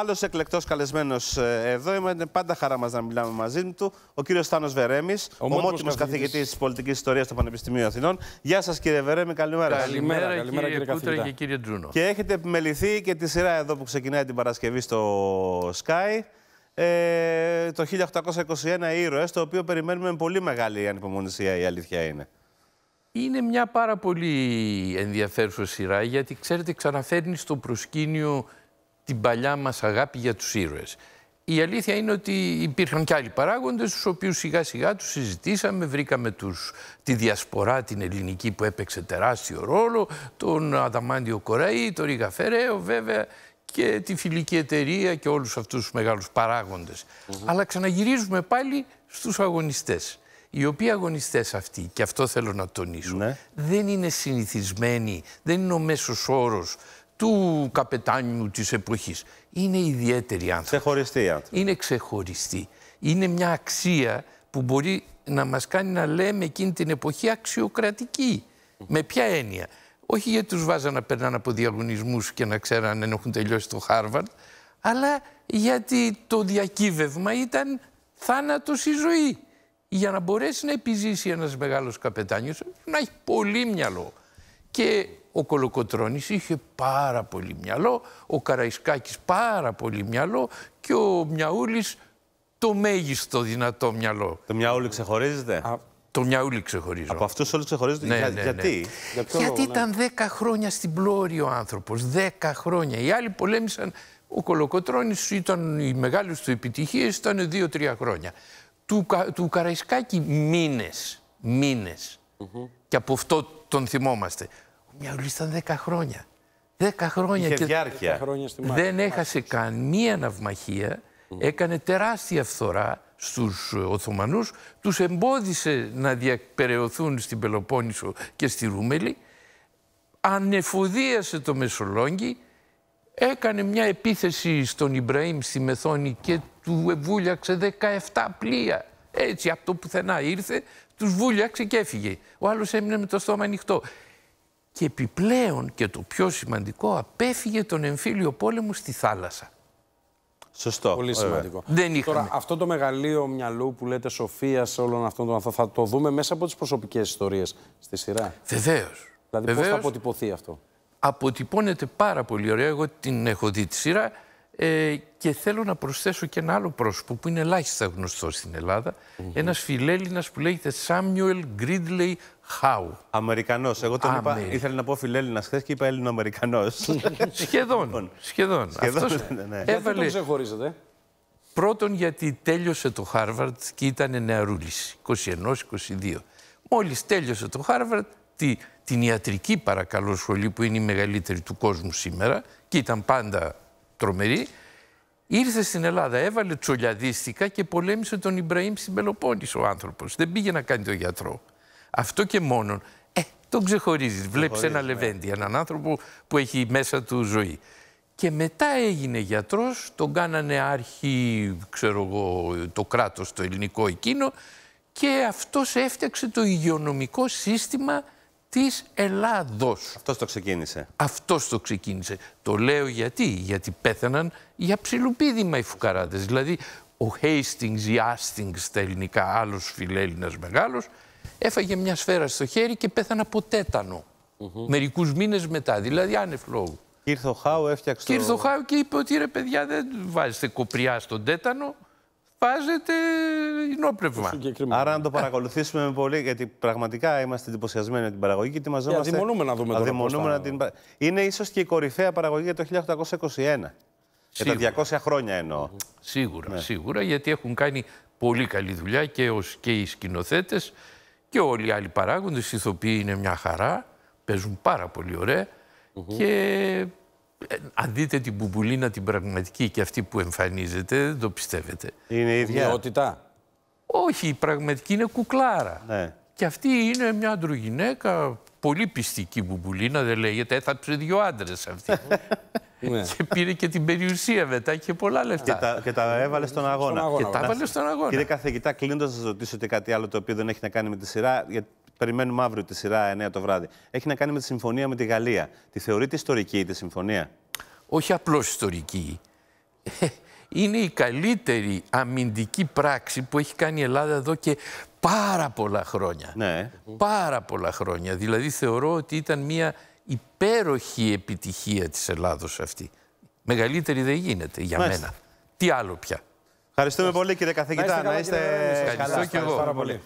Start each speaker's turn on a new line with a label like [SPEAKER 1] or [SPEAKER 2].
[SPEAKER 1] Άλλος εκλεκτός καλεσμένος ε, εδώ, είναι πάντα χαρά μας να μιλάμε μαζί του, ο κύριος Θάνος Βερέμης, ομότιμο καθηγητής της πολιτικής ιστορίας στο Πανεπιστημίο Αθηνών. Γεια σας, κύριε Βερέμη, καλημέρα.
[SPEAKER 2] Καλημέρα, καλημέρα κύριε, κύριε Κούτρα και κύριε Τζούνο.
[SPEAKER 1] Και έχετε επιμεληθεί και τη σειρά εδώ που ξεκινάει την Παρασκευή στο Sky. Ε, το 1821 ήρωες, το οποίο περιμένουμε με πολύ μεγάλη ανυπομονησία, η αλήθεια είναι.
[SPEAKER 2] Είναι μια πάρα πολύ ενδιαφέρουσα σειρά, γιατί ξέρετε ξαναφέρνει στο προσκήνιο την παλιά μας αγάπη για τους ήρωες. Η αλήθεια είναι ότι υπήρχαν και άλλοι παράγοντες, τους οποίους σιγά σιγά τους συζητήσαμε, βρήκαμε τους, τη διασπορά την ελληνική που έπαιξε τεράστιο ρόλο, τον Αδαμάντιο Κοραή, τον Ρίγα Φεραίο βέβαια και τη φιλική εταιρεία και όλους αυτούς τους μεγάλους παράγοντες. Αλλά ξαναγυρίζουμε πάλι στους αγωνιστές. Οι οποίοι αγωνιστές αυτοί, και αυτό θέλω να τονίσω, ναι. δεν είναι συνηθισμένοι, δεν είναι ο μέσος όρος του καπετάνιου της εποχής. Είναι ιδιαίτεροι άνθρωποι.
[SPEAKER 1] Ξεχωριστοί άνθρωποι.
[SPEAKER 2] Είναι ξεχωριστοί. Είναι μια αξία που μπορεί να μας κάνει να λέμε εκείνη την εποχή αξιοκρατική. Με ποια έννοια; Όχι γιατί τους βάζαν να περνάνε από διαγωνισμούς και να ξέραν αν έχουν τελειώσει το Χάρβαρντ, αλλά γιατί το διακύβευμα ήταν θάνατος η ζωή. Για να μπορέσει να επιζήσει ένας μεγάλος καπετάνιος, να έχει πολύ μυαλό. Και ο Κολοκοτρώνης είχε πάρα πολύ μυαλό, ο Καραϊσκάκης πάρα πολύ μυαλό και ο Μιαούλης το μέγιστο δυνατό μυαλό.
[SPEAKER 1] Το Μιαούλη ξεχωρίζεται; Α,
[SPEAKER 2] το Μιαούλη ξεχωρίζω.
[SPEAKER 1] Από αυτούς όλους ξεχωρίζονται; Ναι, ναι, ναι. Γιατί;
[SPEAKER 2] Για γιατί ήταν 10 χρόνια στην πλώρη ο άνθρωπος. 10 χρόνια. Οι άλλοι πολέμησαν. Ο Κολοκοτρώνης ήταν οι μεγάλες του επιτυχίες, ήταν 2-3 χρόνια. Του, του Καραϊσκάκη μήνες. Μήνες. Και από αυτό τον θυμόμαστε. Μια ήταν 10 χρόνια. 10 χρόνια
[SPEAKER 1] Είχε και διάρκεια.
[SPEAKER 2] Χρόνια στη δεν έχασε καμία ναυμαχία, έκανε τεράστια φθορά στους Οθωμανούς, τους εμπόδισε να διαπεραιωθούν στην Πελοπόννησο και στη Ρούμελη, ανεφοδίασε το Μεσολόγγι, έκανε μια επίθεση στον Ιμπραήμ στη Μεθόνη και του βούλιαξε 17 πλοία. Έτσι, από το πουθενά ήρθε, τους βούλιαξε και έφυγε. Ο άλλος έμεινε με το στόμα ανοιχτό και επιπλέον και το πιο σημαντικό απέφυγε τον εμφύλιο πόλεμο στη θάλασσα.
[SPEAKER 1] Σωστό.
[SPEAKER 3] Πολύ σημαντικό.
[SPEAKER 2] Δεν είχαμε.
[SPEAKER 3] Τώρα, αυτό το μεγαλείο μυαλού που λέτε σοφία σε όλων αυτών των ανθρώπων, θα το δούμε μέσα από τις προσωπικές ιστορίες στη σειρά;
[SPEAKER 2] Βεβαίως.
[SPEAKER 3] Δηλαδή, πώς θα αποτυπωθεί αυτό;
[SPEAKER 2] Αποτυπώνεται πάρα πολύ ωραία. Εγώ την έχω δει τη σειρά. Ε, και θέλω να προσθέσω και ένα άλλο πρόσωπο που είναι ελάχιστα γνωστό στην Ελλάδα. Mm -hmm. Ένας φιλέλληνας που λέγεται Samuel Gridley Howe.
[SPEAKER 1] Αμερικανός. Εγώ τον είπα, ήθελα να πω φιλέλληνας χθες και είπα Ελληνοαμερικανός.
[SPEAKER 2] σχεδόν. Λοιπόν, σχεδόν.
[SPEAKER 1] σχεδόν. Αυτός ναι, ναι.
[SPEAKER 3] Έβαλε... τον ξεχωρίζετε;
[SPEAKER 2] Πρώτον γιατί τέλειωσε το Χάρβαρντ και ήταν νεαρούλης, 21-22. Μόλις τέλειωσε το Χάρβαρντ, τη, την ιατρική παρακαλώ σχολή που είναι η μεγαλύτερη του κόσμου σήμερα και ήταν πάντα τρομερή, ήρθε στην Ελλάδα, έβαλε τσολιαδίστικα και πολέμησε τον Ιμπραήμ στην Πελοπόννησο ο άνθρωπος. Δεν πήγε να κάνει τον γιατρό. Αυτό και μόνον, ε, τον ξεχωρίζεις. Βλέπεις ένα ναι. λεβέντι, έναν άνθρωπο που έχει μέσα του ζωή. Και μετά έγινε γιατρός, τον κάνανε άρχη, ξέρω εγώ, το κράτος το ελληνικό εκείνο και αυτός έφτιαξε το υγειονομικό σύστημα της Ελλάδος.
[SPEAKER 1] Αυτός το ξεκίνησε.
[SPEAKER 2] Αυτός το ξεκίνησε. Το λέω γιατί, γιατί πέθαναν για ψιλοπίδημα οι φουκαράδες. Δηλαδή ο Hastings ή Άστινγκ στα ελληνικά, άλλος φιλέλληνας μεγάλος, έφαγε μια σφαίρα στο χέρι και πέθανε από τέτανο. Mm -hmm. Μερικούς μήνες μετά, δηλαδή άνευ λόγου.
[SPEAKER 1] Και ήρθε ο Χάου, έφτιαξε.
[SPEAKER 2] Και ήρθε ο Χάου και είπε ότι ρε παιδιά δεν βάζετε κοπριά στον τέτανο βάζετε ενόπνευμα.
[SPEAKER 1] Άρα να το παρακολουθήσουμε με πολύ, γιατί πραγματικά είμαστε εντυπωσιασμένοι με την παραγωγή και ετοιμαζόμαστε.
[SPEAKER 3] Yeah, αδειμονούμε να δούμε
[SPEAKER 1] αδειμονούμε να την... Είναι ίσως και η κορυφαία παραγωγή για το 1821. Για τα 200 χρόνια εννοώ.
[SPEAKER 2] Σίγουρα, ναι. σίγουρα, γιατί έχουν κάνει πολύ καλή δουλειά και, ως, και οι σκηνοθέτες και όλοι οι άλλοι παράγοντες. Οι ηθοποιοί είναι μια χαρά, παίζουν πάρα πολύ ωραία και ε, αν δείτε την μπουμπουλίνα την πραγματική και αυτή που εμφανίζεται, δεν το πιστεύετε.
[SPEAKER 1] Είναι η ίδια;
[SPEAKER 3] Ποιότητα.
[SPEAKER 2] Όχι, η πραγματική είναι κουκλάρα. Ναι. Και αυτή είναι μια αντρογυναίκα, πολύ πιστική μπουμπουλίνα, δεν λέγεται, έθαψε δύο άντρες αυτή. Ναι. και πήρε και την περιουσία μετά και πολλά λεφτά.
[SPEAKER 1] Και τα, και τα έβαλε στον αγώνα. Στον
[SPEAKER 2] αγώνα. Και τα έβαλε στον αγώνα.
[SPEAKER 1] Κύριε καθηγητά, κλείνοντας, να σας ρωτήσω και κάτι άλλο το οποίο δεν έχει να κάνει με τη σειρά. Γιατί περιμένουμε αύριο τη σειρά 9 το βράδυ. Έχει να κάνει με τη συμφωνία με τη Γαλλία. Τη θεωρείτε ιστορική τη συμφωνία;
[SPEAKER 2] Όχι απλώς ιστορική. είναι η καλύτερη αμυντική πράξη που έχει κάνει η Ελλάδα εδώ και πάρα πολλά χρόνια.
[SPEAKER 1] Ναι.
[SPEAKER 2] Πάρα πολλά χρόνια. Δηλαδή θεωρώ ότι ήταν μια υπέροχη επιτυχία της Ελλάδος αυτή. Μεγαλύτερη δεν γίνεται για
[SPEAKER 1] Μάλιστα.
[SPEAKER 2] μένα. Τι άλλο πια.
[SPEAKER 1] Ευχαριστούμε πολύ κύριε καθηγητά.
[SPEAKER 3] καλά,
[SPEAKER 1] Να είστε
[SPEAKER 3] κύριε Ρέμιση.
[SPEAKER 1] καλά.
[SPEAKER 2] Ευχαριστώ και εγώ.
[SPEAKER 3] Πάρα πολύ.